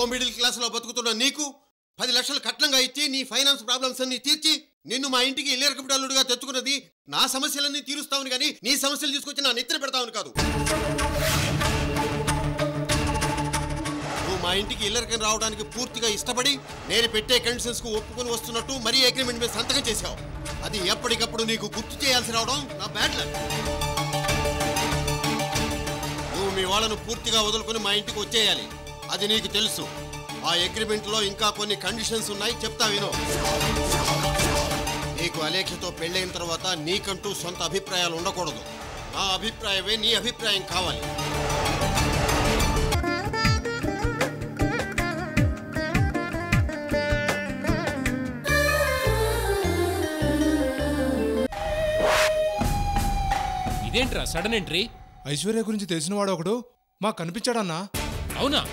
లో మిడిల్ క్లాస్లో బతుకుతున్న నీకు పది లక్షలు కట్నంగా ఇచ్చి నీ ఫైనాన్స్ ప్రాబ్లమ్స్ అన్ని తీర్చి నిన్ను మా ఇంటికి ఇల్లెరకపిటల్లుడుగా తెచ్చుకున్నది నా సమస్యలన్నీ తీరుస్తావుని కానీ నీ సమస్యలు తీసుకొచ్చి నా నిద్ర పెడతావుని కాదు. నువ్వు మా ఇంటికి ఇల్లరికం రావడానికి పూర్తిగా ఇష్టపడి నేను పెట్టే కండిషన్స్కు ఒప్పుకొని వస్తున్నట్టు మరీ అగ్రిమెంట్ మీద సంతకం చేశావు. అది ఎప్పటికప్పుడు నీకు గుర్తు చేయాల్సి రావడం నా బ్యాడ్ లక్ నువ్వు మీ వాళ్ళను పూర్తిగా వదులుకొని మా ఇంటికి వచ్చేయాలి. అది నీకు తెలుసు. ఆ అగ్రిమెంట్లో ఇంకా కొన్ని కండిషన్స్ ఉన్నాయి. చెప్తా విను. నీకు అలేఖ్యతో పెళ్ళైన తర్వాత నీకంటూ సొంత అభిప్రాయాలు ఉండకూడదు. నా అభిప్రాయమే నీ అభిప్రాయం కావాలి. ఇదేంట్రా సడన్ ఎంట్రీ? ఐశ్వర్య గురించి తెలిసినవాడు ఒకడు మాకు కనిపించాడన్నా? అవునా?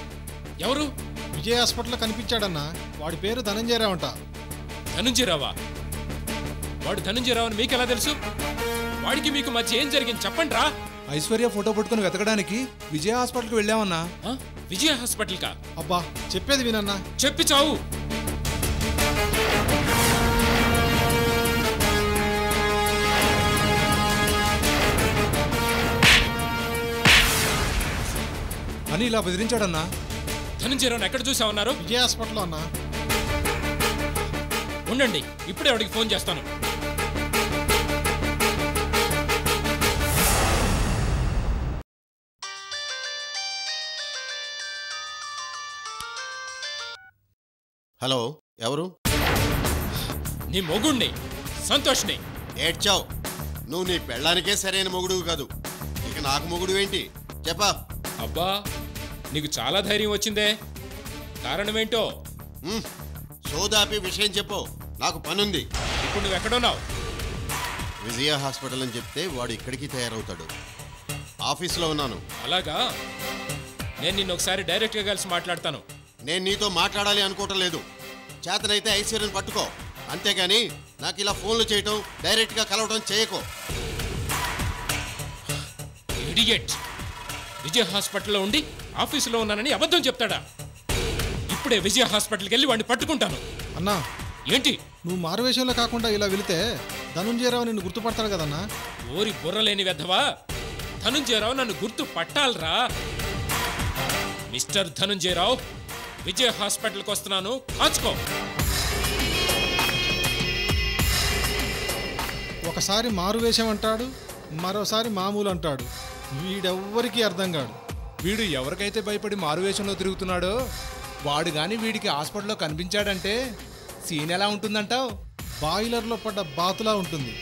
ఎవరు? విజయ్ హాస్పిటల్లో కనిపించాడన్నా. వాడి పేరు ధనంజయరావు అంట ధనుంజయరావా? వాడు ధనుంజయరావు అని మీకెలా తెలుసు? వాడికి మీకు మధ్య ఏం జరిగింది? చెప్పండి రా ఐశ్వర్య ఫోటో పట్టుకుని వెతకడానికి విజయ హాస్పిటల్కి వెళ్ళామన్నా. విజయ హాస్పిటల్ కా అబ్బా చెప్పేది వినన్నా. చెప్పి చావు. అని ఇలా బెదిరించాడన్నా. ధనుంజయరావు ఎక్కడ చూసామన్నారు విజయ్ హాస్పిటల్లో అన్నా. ఉండండి ఇప్పుడే వాడికి ఫోన్ చేస్తాను. హలో ఎవరు? నీ మొగుణ్ణి సంతోష్ని. ఏడ్చావు? నువ్వు నీ పెళ్ళానికే సరైన మొగుడు కాదు. ఇక నాకు మొగుడు ఏంటి చెప్పా. అబ్బా నీకు చాలా ధైర్యం వచ్చిందే. కారణమేంటో? సోదాపి విషయం చెప్పు. నాకు పనుంది. ఇప్పుడు నువ్వు ఎక్కడున్నావు? విజయ హాస్పిటల్ అని చెప్తే వాడు ఇక్కడికి తయారవుతాడు. ఆఫీస్లో ఉన్నాను. అలాగా? నేను నిన్ను ఒకసారి డైరెక్ట్గా కలిసి మాట్లాడతాను. నేను నీతో మాట్లాడాలి అనుకోవటం లేదు. చేతనైతే ఐశ్వర్యం పట్టుకో. అంతేగాని నాకు ఇలా ఫోన్లు చేయటం డైరెక్ట్గా కలవటం చేయకో. ఇడియట్ విజయ హాస్పిటల్లో ఉండి ఆఫీసులో ఉన్నానని అబద్ధం చెప్తాడా? ఇప్పుడే విజయ హాస్పిటల్కి వెళ్ళి వాడిని పట్టుకుంటాను. అన్నా. ఏంటి? నువ్వు మారువేషంలో కాకుండా ఇలా వెళితే ధనుంజయరావు నిన్ను గుర్తుపడతాడు కదన్నా. ఓరి బుర్రలేని వెధవా. ధనుంజయరావు నన్ను గుర్తు పట్టాలరా మిస్టర్ ధనుంజయరావు విజయ హాస్పిటల్కి వస్తున్నాను. కాచుకో. ఒకసారి మారువేషం అంటాడు మరోసారి మామూలు అంటాడు. వీడెవ్వరికీ అర్థం కాడు. వీడు ఎవరికైతే భయపడి మారువేషంలో తిరుగుతున్నాడో వాడు గాని వీడికి హాస్పిటల్లో కనిపించాడంటే సీన్ ఎలా ఉంటుందంటావు? బాయిలర్లో పడ్డ బాతులా ఉంటుంది.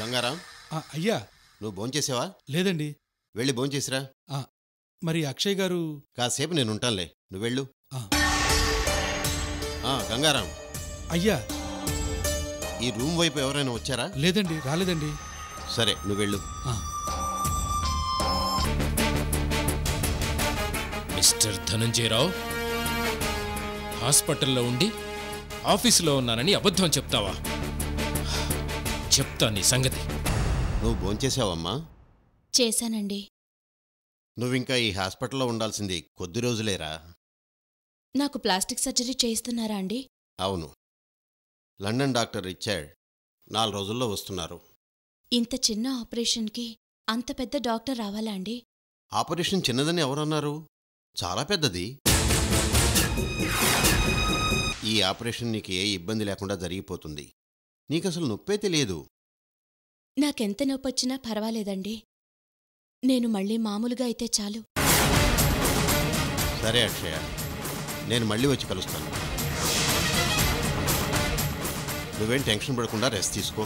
గంగారాం ఆ, అయ్యా. నువ్వు భోంచేసావా లేదండి. వెళ్ళి భోంచేసిరా ఆ, మరి అక్షయ్ గారు కాసేపు నేను ఉంటానులే. నువ్వు వెళ్ళు. ఆ. ఆ, గంగారాం. అయ్యా. ఈ రూమ్ వైపు ఎవరైనా వచ్చారా? లేదండి రాలేదండి. సరే నువ్వు వెళ్ళు. మిస్టర్ ధనంజయరావు హాస్పిటల్లో ఉండి ఆఫీసులో ఉన్నానని అబద్ధం చెప్తావా? చెప్తా నీ సంగతి. నువ్వు భోంచేసావమ్మా? చేశానండి. నువ్వింకా ఈ హాస్పిటల్లో ఉండాల్సింది కొద్ది రోజులేరా? నాకు ప్లాస్టిక్ సర్జరీ చేయిస్తున్నారా అండి? అవును. లండన్ డాక్టర్ రిచర్డ్ నాలుగు రోజుల్లో వస్తున్నారు. ఇంత చిన్న ఆపరేషన్కి అంత పెద్ద డాక్టర్ రావాలా అండి? ఆపరేషన్ చిన్నదని ఎవరన్నారు? చాలా పెద్దది. ఈ ఆపరేషన్ నీకు ఏ ఇబ్బంది లేకుండా జరిగిపోతుంది. నీకసలు నొప్పే తెలియదు. నాకెంత నొప్పొచ్చినా పర్వాలేదండి. నేను మళ్ళీ మామూలుగా అయితే చాలు. సరే అక్షయ నేను మళ్ళీ వచ్చి కలుస్తాను. నువ్వేం టెన్షన్ పడకుండా రెస్ట్ తీసుకో.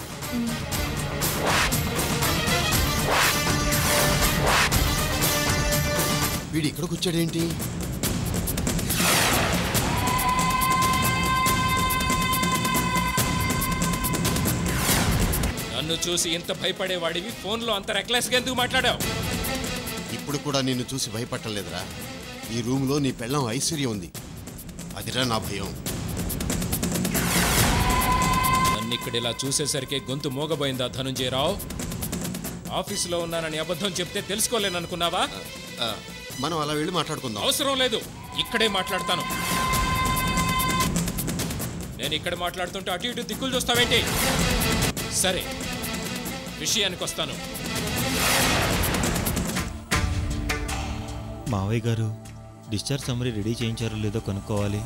వీడు ఇక్కడికి వచ్చాడేంటి? నన్ను చూసి ఇంత భయపడేవాడివి. ఫోన్లో అంత రెక్లెస్గా ఎందుకు మాట్లాడావు? ఇప్పుడు కూడా నిన్ను చూసి భయపట్టలేదురా ఈ రూమ్లో నీ పెళ్ళం ఐశ్వర్యం ఉంది. అదిరా నా భయం. ఇక్కడ ఇలా చూసేసరికి గొంతు మోగబోయిందా ధనుంజయరావు? ఆఫీసులో ఉన్నానని అబద్ధం చెప్తే తెలుసుకోలేననుకున్నావా? మనం అలా వెళ్ళి మాట్లాడుకుందాం. అవసరం లేదు ఇక్కడే మాట్లాడతాను. నేను ఇక్కడ మాట్లాడుతుంటే అటు ఇటు దిక్కులు చూస్తావేంటి? సరే విషయానికి వస్తాను. మావయ్య గారు డిశ్చార్జ్ సమ్మరీ రెడీ చేయించారో లేదో కనుక్కోవాలి.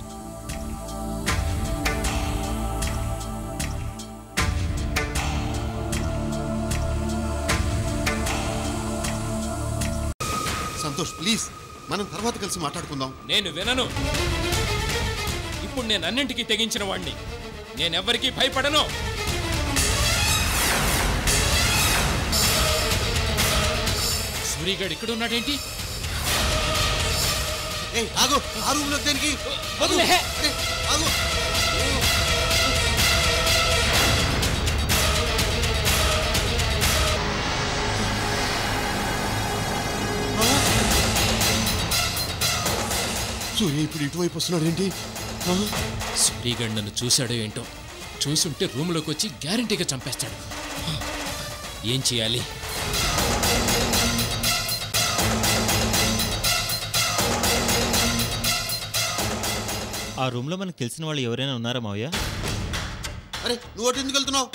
ప్లీజ్ మనం తర్వాత కలిసి మాట్లాడుకుందాం. నేను వినను. ఇప్పుడు నేను అన్నింటికీ తెగించిన వాణ్ణి. నేనెవ్వరికీ భయపడను. సూరిగాడు ఇక్కడ ఉన్నాడేంటి ఏ ఆగు ఆ రూమ్లో దేనికి ఆగు. సూర్య ఇప్పుడు ఇటువైపు వస్తున్నాడు ఏంటి సూరిగాడు నన్ను చూశాడో ఏంటో చూసుంటే రూమ్లోకి వచ్చి గ్యారంటీగా చంపేస్తాడు. ఏం చేయాలి? ఆ రూమ్లో మనకు తెలిసిన వాళ్ళు ఎవరైనా ఉన్నారా మావయ్య? అరే నువ్వు ఎందుకు వెళ్తున్నావు?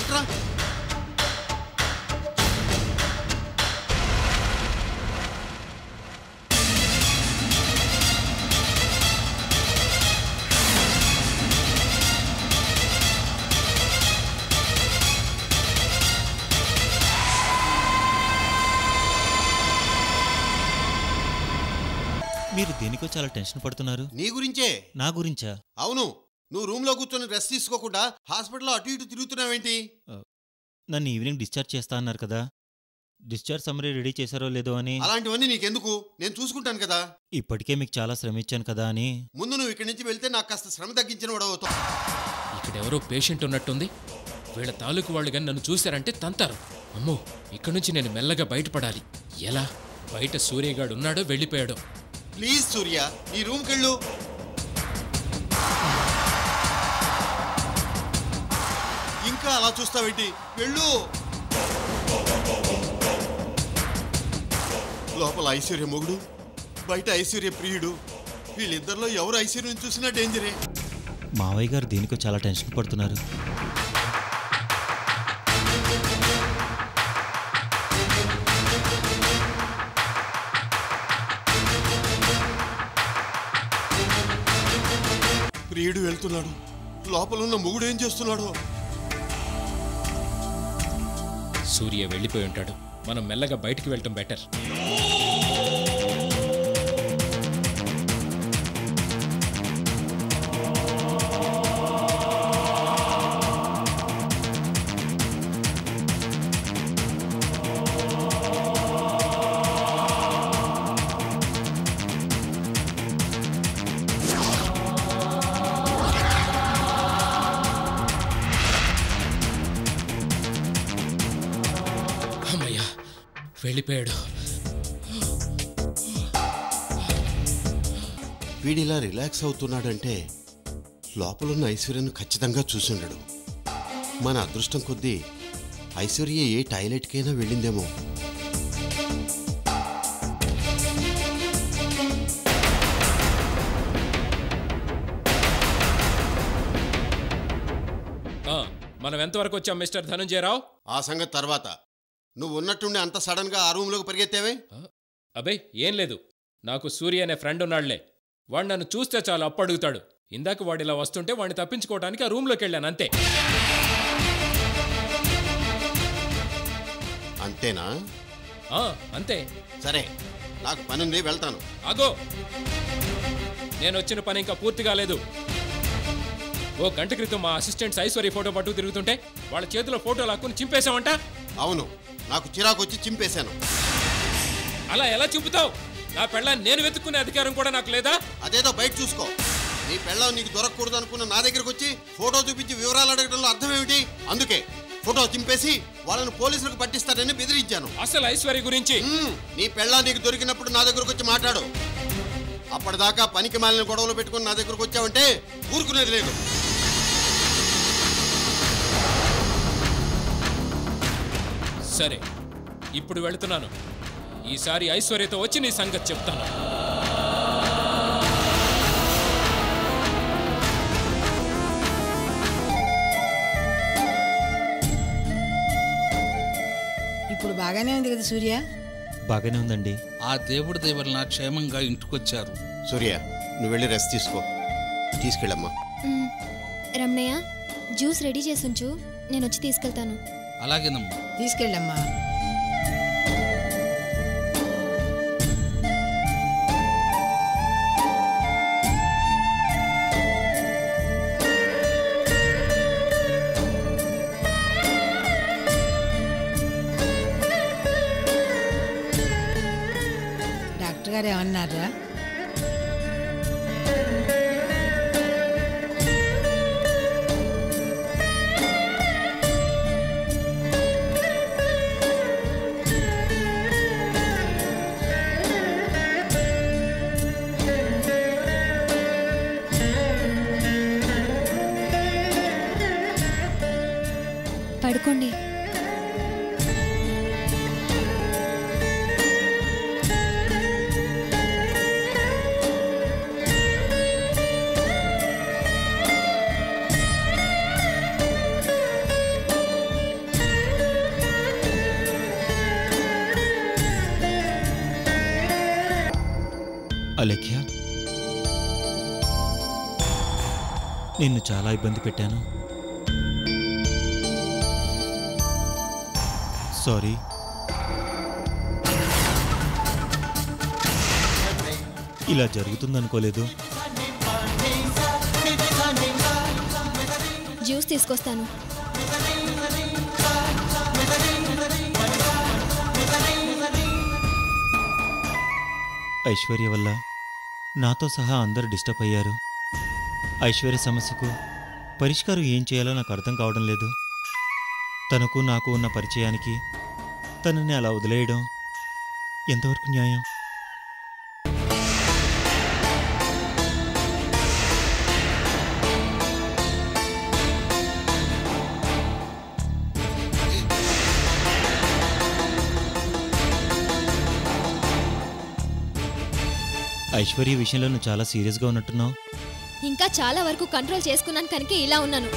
దేనికో చాలా టెన్షన్ పడుతున్నారు? నీ గురించే? నా గురించా? అవును. నువ్వు రూమ్లో కూర్చొని రెస్ట్ తీసుకోకుండా హాస్పిటల్లో అటు ఇటు తిరుగుతున్నావేంటి? నన్ను ఈవినింగ్ డిశ్చార్జ్ చేస్తా అన్నారు కదా. డిశ్చార్జ్ సమ్మరీ రెడీ చేశారో లేదో అని. అలాంటివన్నీ నీకెందుకు? నేను చూసుకుంటాను కదా. ఇప్పటికే మీకు చాలా శ్రమ ఇచ్చాను కదా అని. ముందు నువ్వు ఇక్కడి నుంచి వెళ్తే నాకు కాస్త శ్రమ తగ్గించిన వాడు అవుతావు. ఇక్కడ ఎవరో పేషెంట్ ఉన్నట్టుంది. వీళ్ళ తాలూకు వాళ్ళు కానీ నన్ను చూశారంటే తంతారు. అమ్మో ఇక్కడి నుంచి నేను మెల్లగా బయటపడాలి. ఎలా? బయట సూర్యగాడు ఉన్నాడో వెళ్ళిపోయాడో. ప్లీజ్ సూర్య నీ రూమ్కి వెళ్ళు ఇంకా అలా చూస్తావేంటి? వెళ్ళు. లోపల ఐశ్వర్య మొగుడు బయట ఐశ్వర్య ప్రియుడు. వీళ్ళిద్దరిలో ఎవరు ఐశ్వర్యం చూసినా డేంజరే మావయ్య గారు దీనికి చాలా టెన్షన్ పడుతున్నారు. చేస్తున్నాడు. వెళ్తున్నాడు లోపలున్న మొగుడు ఏం చేస్తున్నాడు? సూర్య వెళ్ళిపోయి ఉంటాడు. మనం మెల్లగా బయటికి వెళ్ళటం బెటర్ వీడిలా రిలాక్స్ అవుతున్నాడంటే లోపలున్న ఐశ్వర్యను ఖచ్చితంగా చూసుండడు. మన అదృష్టం కొద్దీ ఐశ్వర్య ఏ టాయిలెట్కైనా వెళ్ళిందేమో. మనం ఎంతవరకు వచ్చాం మిస్టర్ ధనంజయరావు? ఆ సంగతి తర్వాత. నువ్వు ఉన్నట్టుండి అంత సడన్గా ఆ రూమ్లోకి పరిగెత్తావే? అబే ఏం లేదు. నాకు సూర్య అనే ఫ్రెండ్ ఉన్నాళ్ళే. వాడు నన్ను చూస్తే చాలు అప్పు అడుగుతాడు ఇందాక వాడు ఇలా వస్తుంటే వాడిని తప్పించుకోవడానికి ఆ రూమ్లోకి వెళ్ళాను అంతే. అంతేనా? ఆ, అంతే. సరే నాకు పనుంది వెళ్తాను. అగో నేను వచ్చిన పని ఇంకా పూర్తి కాలేదు. ఓ గంట క్రితం మా అసిస్టెంట్స్ ఐశ్వర్య ఫోటో పట్టు తిరుగుతుంటే వాళ్ళ చేతిలో ఫోటో లాక్కుని చింపేశావంట? అవును నాకు చిరాకు వచ్చి చింపేశాను. అలా ఎలా చింపుతావు? నా పెళ్ళాన్ని నేను వెతుక్కునే అధికారం కూడా నాకు లేదా? అదేదో బయట చూసుకో. నీ పెళ్ళం నీకు దొరకకూడదు అనుకున్న నా దగ్గరకు వచ్చి ఫోటో చూపించి వివరాలు అడగడంలో అర్థం ఏమిటి అందుకే ఫోటో చింపేసి వాళ్ళని పోలీసులకు పట్టిస్తారని బెదిరించాను. అసలు ఐశ్వర్య గురించి? నీ పెళ్ళ నీకు దొరికినప్పుడు నా దగ్గరకు వచ్చి మాట్లాడు. అప్పటిదాకా పనికి మాలిన గొడవలు పెట్టుకుని నా దగ్గరకు వచ్చావంటే ఊరుకునేది లేదు. సరే ఇప్పుడు వెళుతున్నాను. ఈసారి ఐశ్వర్యతో వచ్చి నీ సంగతి చెప్తాను. ఇప్పుడు బాగానే ఉంది కదా సూర్య? బాగానే ఉందండి. ఆ దేవుడి దేవలన క్షేమంగా ఇంటికొచ్చారు. సూర్య నువ్వు వెళ్ళి రెస్ట్ తీసుకో. తీసుకెళ్ళమ్మా. రమణయ్య జ్యూస్ రెడీ చేసి ఉంచు నేను వచ్చి తీసుకెళ్తాను. అలాగేనమ్మా. తీసుకెళ్ళమ్మా. నిన్ను చాలా ఇబ్బంది పెట్టాను. సారీ. ఇలా జరుగుతుందనుకోలేదు. జ్యూస్ తీసుకొస్తాను. ఐశ్వర్య వల్ల నాతో సహా అందరూ డిస్టర్బ్ అయ్యారు. ఐశ్వర్య సమస్యకు పరిష్కారం ఏం చేయాలో నాకు అర్థం కావడం లేదు. తనకు నాకు ఉన్న పరిచయానికి తనని అలా వదిలేయడం ఎంతవరకు న్యాయం? ఐశ్వర్య విషయంలో నువ్వు చాలా సీరియస్గా ఉన్నట్టున్నావు. ఇంకా చాలా వరకు కంట్రోల్ చేసుకున్నాను కనుక ఇలా ఉన్నాను.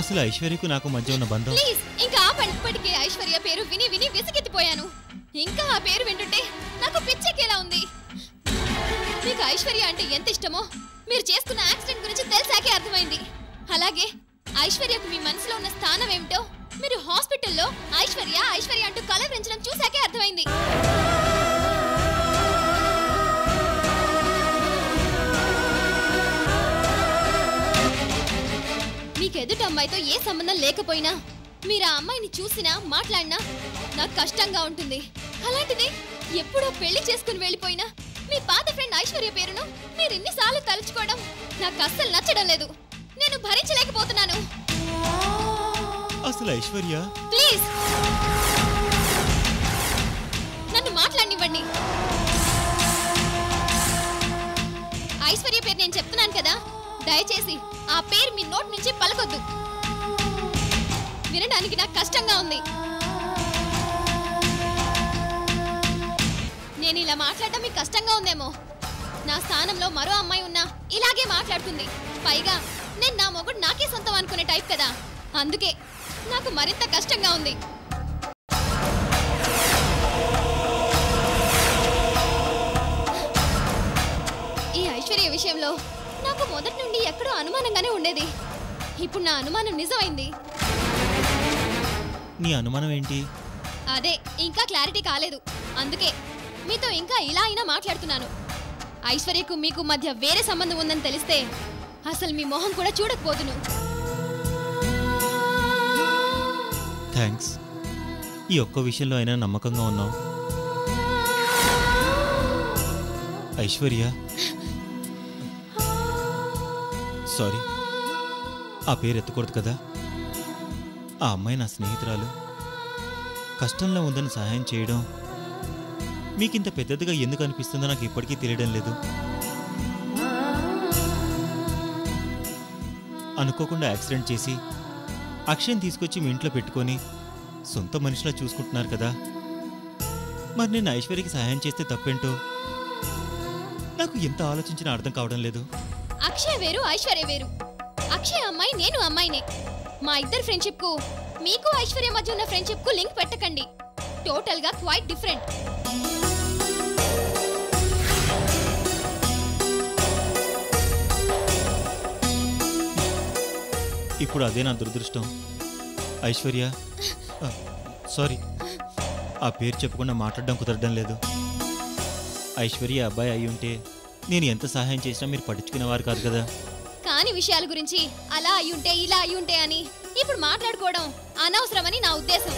అసలు ఐశ్వర్యకు నాకు మధ్య ఉన్న బంధం? ప్లీజ్ ఇంకా ఇప్పటికే ఐశ్వర్య పేరు విని విని విసిగెత్తిపోయాను ఇంకా ఆ పేరు వింటుంటే నాకు పిచ్చెక్కేలా ఉంది. మీకు ఐశ్వర్య అంటే ఎంత ఇష్టమో మీరు చేసుకున్న యాక్సిడెంట్ గురించి తెలిసాకే అర్థమైంది. అలాగే ఐశ్వర్యకు మీ మనసులో ఉన్న స్థానం ఏమిటో మీరు హాస్పిటల్లో ఐశ్వర్య ఐశ్వర్య అంటూ కలవరించడం చూసాకే అర్థమైంది. అమ్మాయితో ఏ సంబంధం లేకపోయినా మీరు ఆ అమ్మాయిని చూసినా మాట్లాడినా నాకు కష్టంగా ఉంటుంది. అలాంటిది ఎప్పుడో పెళ్ళి చేసుకుని వెళ్ళిపోయినా మీ పాత ఫ్రెండ్ ఐశ్వర్య పేరును మీరు ఇన్నిసార్లు తలుచుకోవడం నాకు అస్సలు నచ్చడం లేదు. నేను భరించలేకపోతున్నాను. అసలు ఐశ్వర్య? ప్లీజ్. నన్ను మాట్లాడనివ్వండి. ఐశ్వర్య పేరు నేను చెప్తున్నాను కదా దయచేసి ఆ పేరు మీ నోట్ నుంచి పలకొద్దు. వినడానికి నాకు కష్టంగా ఉంది. నేను ఇలా మాట్లాడటం మీకు కష్టంగా ఉందేమో. నా స్థానంలో మరో అమ్మాయి ఉన్నా ఇలాగే మాట్లాడుతుంది. పైగా నేను నా మొగుడు నాకే సొంతం అనుకునే టైప్ కదా. అందుకే నాకు మరింత కష్టంగా ఉంది. ఈ ఐశ్వర్య విషయంలో నాకు మొదటి నుండి ఎక్కడో అనుమానంగానే ఉండేది. ఇప్పుడు నా అనుమానం నిజమైంది. నీ అనుమానం ఏంటి? అదే ఇంకా క్లారిటీ కాలేదు. అందుకే మీతో ఇంకా ఇలా అయినా మాట్లాడుతున్నాను. ఐశ్వర్యకు మీకు మధ్య వేరే సంబంధం ఉందని తెలిస్తే అసలు మీ మొహం కూడా చూడకపోదును. థ్యాంక్స్ ఈ ఒక్క విషయంలో అయినా నమ్మకంగా ఉన్నావు? ఐశ్వర్య సారీ. ఆ పేరు ఎత్తకూడదు కదా? ఆ అమ్మాయి నా స్నేహితురాలు. కష్టంలో ఉందని సహాయం చేయడం మీకింత పెద్దదిగా ఎందుకు అనిపిస్తుందో నాకు ఇప్పటికీ తెలియడం లేదు. అనుకోకుండా యాక్సిడెంట్ చేసి అక్షయం తీసుకొచ్చి మీ ఇంట్లో పెట్టుకొని సొంత మనిషిలా చూసుకుంటున్నారు కదా? మరి నేను ఐశ్వర్యకి సహాయం చేస్తే తప్పేంటో? నాకు ఎంత ఆలోచించినా అర్థం కావడం లేదు. అక్షయ్ వేరు ఐశ్వర్య వేరు. అక్షయ్ అమ్మాయి నేను అమ్మాయినే. మా ఇద్దరు ఫ్రెండ్షిప్కు మీకు ఐశ్వర్య మధ్య ఉన్న ఫ్రెండ్షిప్కు లింక్ పెట్టకండి. టోటల్గా క్వైట్ డిఫరెంట్. ఇప్పుడు అదే నా దురదృష్టం. ఐశ్వర్య సారీ. ఆ పేరు చెప్పకుండా మాట్లాడడం కుదరడం లేదు. ఐశ్వర్య అబ్బాయి అయి ఉంటే నేను ఎంత సహాయం చేసినా మీరు పట్టించుకునేవారు కాదు కదా. కాని విషయాల గురించి అలా అయ్యుంటే ఇలా అయ్యుంటే అని ఇప్పుడు మాట్లాడుకోవడం అనవసరమని నా ఉద్దేశం.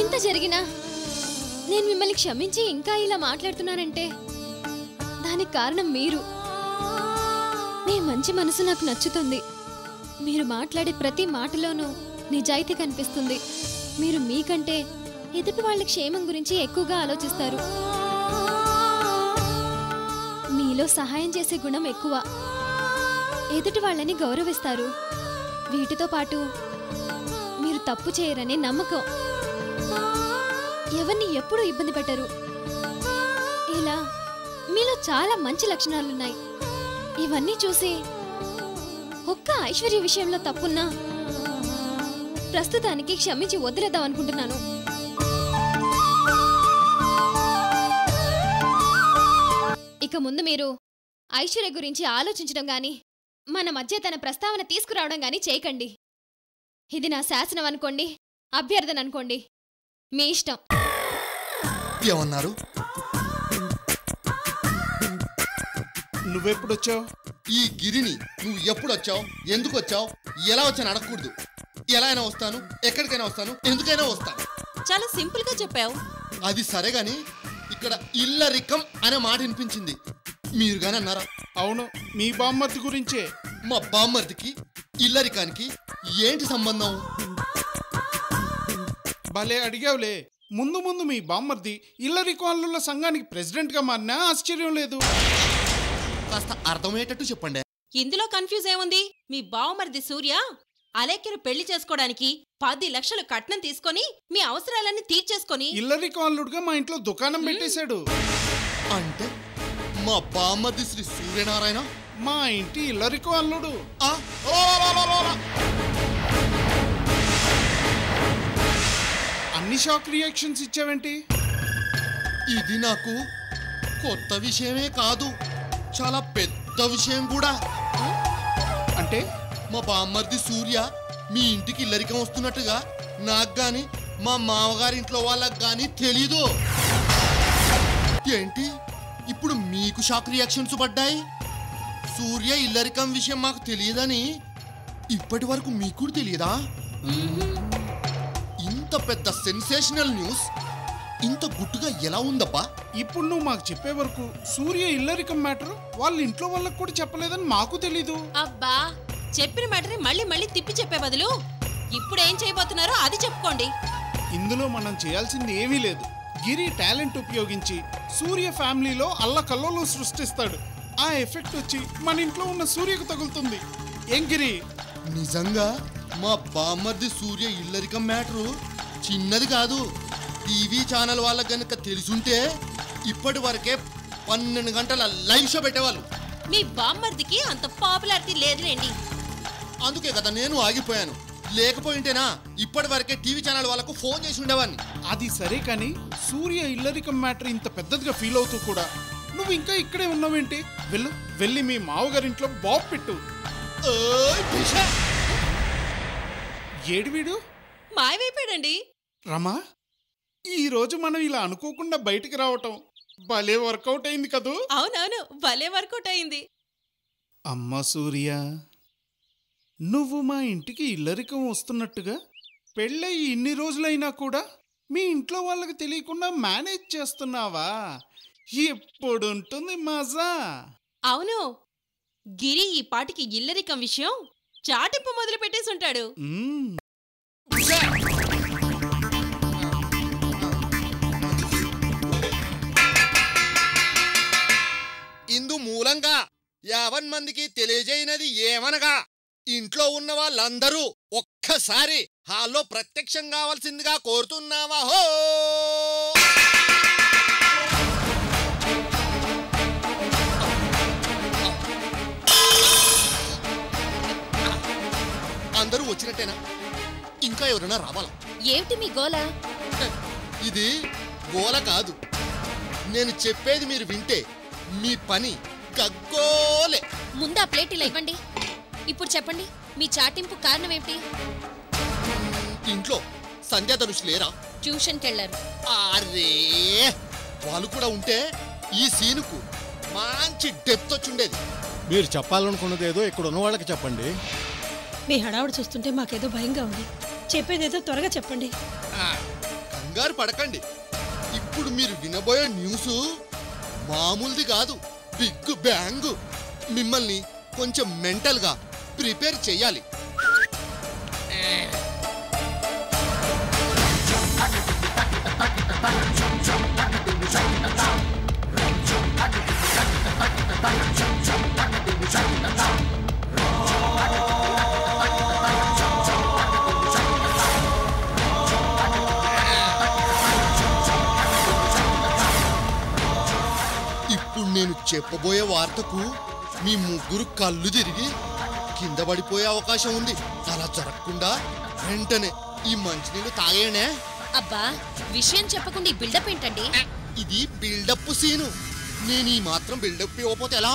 ఇంత జరిగినా నేను మిమ్మల్ని క్షమించి ఇంకా ఇలా మాట్లాడుతున్నానంటే దానికి కారణం మీరు. మీ మంచి మనసు నాకు నచ్చుతుంది. మీరు మాట్లాడే ప్రతి మాటలోనూ నిజాయితీ కనిపిస్తుంది. మీరు మీకంటే ఎదుటి వాళ్ళ క్షేమం గురించి ఎక్కువగా ఆలోచిస్తారు. మీలో సహాయం చేసే గుణం ఎక్కువ. ఎదుటి వాళ్ళని గౌరవిస్తారు. వీటితో పాటు మీరు తప్పు చేయరనే నమ్మకం. ఎవరిని ఎప్పుడూ ఇబ్బంది పెట్టరు. ఇలా మీలో చాలా మంచి లక్షణాలున్నాయి. ఇవన్నీ చూసి ఒక్క ఐశ్వర్య విషయంలో తప్పున్నా ప్రస్తుతానికి క్షమించి వదిలేద్దాం అనుకుంటున్నాను. ఇక ముందు మీరు ఐశ్వర్య గురించి ఆలోచించడం గాని మన మధ్య తన ప్రస్తావన తీసుకురావడం గాని చేయకండి. ఇది నా శాసనం అనుకోండి అభ్యర్థన అనుకోండి. మీ ఇష్టం. ఏమన్నారు? నువ్వెప్పుడు వచ్చావు ఈ గిరిని నువ్వు ఎప్పుడు వచ్చావు ఎందుకు వచ్చావు ఎలా వచ్చాను అడగకూడదు. ఎలా అయినా వస్తాను ఎక్కడికైనా వస్తాను ఎందుకైనా వస్తాను. చాలా సింపుల్గా చెప్పావు. అది సరే గాని ఇక్కడ ఇల్లరికం అనే మాట వినిపించింది. మీరు గాని అన్నారా? అవును మీ బామ్మర్ది గురించే. మా బామ్మర్దికి ఇల్లరికానికి ఏంటి సంబంధం? భలే అడిగావులే. ముందు ముందు మీ బామ్మర్ది ఇల్లరి కాలనీల సంఘానికి ప్రెసిడెంట్గా మారినా ఆశ్చర్యం లేదు. కాస్త అర్థమయ్యేటట్టు చెప్పండి. ఇందులో కన్ఫ్యూజ్ ఏముంది? మీ బావమరిది సూర్య అలేఖ్యను పెళ్ళి చేసుకోవడానికి పది లక్షలు కట్నం తీసుకొని మీ అవసరాలన్నీ తీర్చేసుకొని ఇల్లరి కాలనుడుగా మా ఇంట్లో దుకాణం పెట్టేశాడు. అంటే మా బామ్మర్ది శ్రీ సూర్యనారాయణ? మా ఇంటి ఇల్లరి ఓ. అన్ని షాక్ రియాక్షన్స్ ఇచ్చావేంటి? ఇది నాకు కొత్త విషయమే కాదు చాలా పెద్ద విషయం కూడా. అంటే? మా బామ్మర్ది సూర్య మీ ఇంటికి ఇల్లరికం వస్తున్నట్టుగా? నాకు గాని మా మామగారింట్లో వాళ్ళకి గాని తెలీదు. ఏంటి? ఇప్పుడు మీకు షాక్ రియాక్షన్స్ పడ్డాయి? సూర్య ఇల్లరికం విషయం మాకు తెలియదని ఇప్పటి వరకు మీకు కూడా తెలియదా? ఇంత పెద్ద సెన్సేషనల్ న్యూస్ ఇంత గుట్టుగా ఎలా ఉందబ్బా? ఇప్పుడు నువ్వు మాకు చెప్పే వరకు సూర్య ఇల్లరికం మ్యాటర్ వాళ్ళ ఇంట్లో వాళ్ళకి కూడా చెప్పలేదని మాకు తెలీదు. అబ్బా చెప్పిన మ్యాటర్ని మళ్ళీ మళ్ళీ తిప్పి చెప్పే బదులు ఇప్పుడు ఏం చేయబోతున్నారో అది చెప్పుకోండి. ఇందులో మనం చేయాల్సింది ఏమీ లేదు. గిరి టాలెంట్ ఉపయోగించి సూర్య ఫ్యామిలీలో అల్లకల్లోలం సృష్టిస్తాడు. ఆ ఎఫెక్ట్ వచ్చి మన ఇంట్లో ఉన్న సూర్యకు తగులుతుంది. ఏం గిరి? నిజంగా మా బామ్మర్ది సూర్య ఇల్లరికం మ్యాటరు చిన్నది కాదు. టీవీ ఛానల్ వాళ్ళకి గనుక తెలుసుంటే ఇప్పటి వరకే పన్నెండు గంటల లైవ్ షో పెట్టేవాళ్ళు. మీ బామ్మర్దికి అంత పాపులారిటీ లేదులేండి. అందుకే కదా నేను ఆగిపోయాను. లేకపోయింటేనా ఇప్పటి వరకే టీవీ ఛానల్ వాళ్ళకు ఫోన్ చేసి ఉండేవాడిని. అది సరే కానీ సూర్య ఇల్లరికం మ్యాటర్ ఇంత పెద్దదిగా ఫీల్ అవుతూ కూడా నువ్వు ఇంకా ఇక్కడే ఉన్నావేంటి? వెళ్ళు వెళ్ళి మీ మావగారింట్లో బాబు పెట్టు! ఏడు వీడు? మాయమైపోయాడండి. రమా ఈ రోజు మనం ఇలా అనుకోకుండా బయటికి రావటం భలే వర్కౌట్ అయింది కదూ? అవునవును భలే వర్కౌట్ అయింది. అమ్మ సూర్య. నువ్వు మా ఇంటికి ఇల్లరికం వస్తున్నట్టుగా? పెళ్ళయి ఇన్ని రోజులైనా కూడా మీ ఇంట్లో వాళ్ళకి తెలియకుండా మేనేజ్ చేస్తున్నావా? ఎప్పుడుంటుంది మజా? అవును. గిరి ఈ పాటికి ఇల్లరికం విషయం చాటింపు మొదలు పెట్టేసి ఉంటాడు. మ్మ్. ఇందు మూలంగా యావన్ మందికి తెలియజేయనది ఏమనగా? ఇంట్లో ఉన్న వాళ్ళందరూ ఒక్క ఒక్కసారి హాల్లో ప్రత్యక్షం కావాల్సిందిగా కోరుతున్నావా? హో! అందరూ వచ్చినట్టేనా? ఇంకా ఎవరైనా రావాలా? ఏమిటి మీ గోల? ఇది గోల కాదు. నేను చెప్పేది మీరు వింటే మీ పని గగ్గోలే. ముందా ప్లేట్ ఇలా ఇవ్వండి. ఇప్పుడు చెప్పండి మీ చాటింపు కారణం ఏమిటి ఇంట్లో సంధ్యా ధనుష్ లేరా? ట్యూషన్కి వెళ్ళారు. అరే వాళ్ళు కూడా ఉంటే ఈ సీనుకు మంచి డెప్త్ వచ్చుండేది. మీరు చెప్పాలనుకున్నది ఏదో ఇక్కడ ఉన్న వాళ్ళకి చెప్పండి. మీ హడావుడు చూస్తుంటే మాకేదో భయంగా ఉంది. చెప్పేదేదో త్వరగా చెప్పండి. ఆ, కంగారు పడకండి. ఇప్పుడు మీరు వినబోయే న్యూస్ మామూలుది కాదు బిగ్ బ్యాంగ్. మిమ్మల్ని కొంచెం మెంటల్గా ప్రిపేర్ చేయాలి. ఇప్పుడు నేను చెప్పబోయే వార్తకు మీ ముగ్గురు కళ్ళు తిరిగి కింద పడిపోయే అవకాశం ఉంది. అలా జరగకుండా వెంటనే ఈ మంచినీళ్ళు తాగేయనే అబ్బా విషయం చెప్పకుండా ఈ బిల్డప్ ఏంటండి? ఇది బిల్డప్ సీను. నేను ఈ మాత్రం బిల్డప్ ఇవ్వకపోతే ఎలా?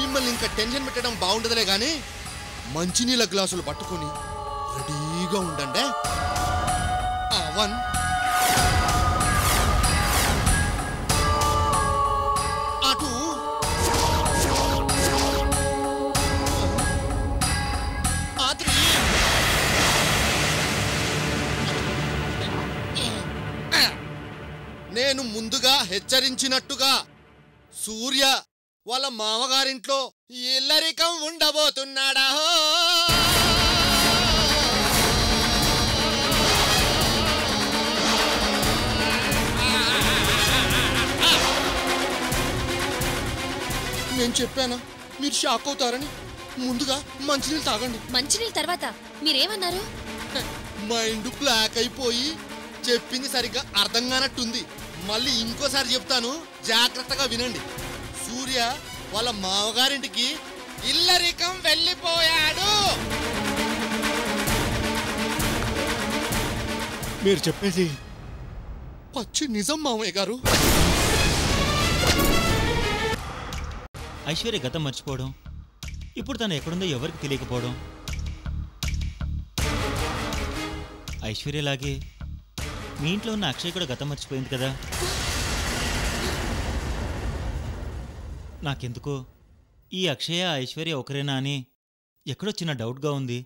మిమ్మల్ని ఇంకా టెన్షన్ పెట్టడం బాగుండదులే గానీ మంచినీళ్ళ గ్లాసులు పట్టుకొని రెడీగా ఉండండి. వన్ హెచ్చరించినట్టుగా సూర్య వాళ్ళ మామగారింట్లో ఇల్లరికం ఉండబోతున్నాడా! నేను చెప్పానా? మీరు షాక్ అవుతారని? ముందుగా మంచినీళ్ళు తాగండి. మంచినీళ్ళ తర్వాత మీరేమన్నారు? మైండ్ బ్లాక్ అయిపోయి చెప్పింది సరిగ్గా అర్థం కానట్టుంది. మళ్ళీ ఇంకోసారి చెప్తాను. జాగ్రత్తగా వినండి. సూర్య వాళ్ళ మామగారింటికి ఇల్లరికం వెళ్ళిపోయాడు. మీరు చెప్పేది పచ్చి నిజం మామయ్య గారు. ఐశ్వర్య గతం మర్చిపోవడం ఇప్పుడు తను ఎక్కడుందో ఎవరికి తెలియకపోవడం. ఐశ్వర్యలాగే మీ ఇంట్లో ఉన్న అక్షయ్ కూడా గతం మర్చిపోయింది కదా? నాకెందుకో? ఈ అక్షయ ఐశ్వర్య ఒకరేనా అని ఎక్కడో చిన్న డౌట్గా ఉంది.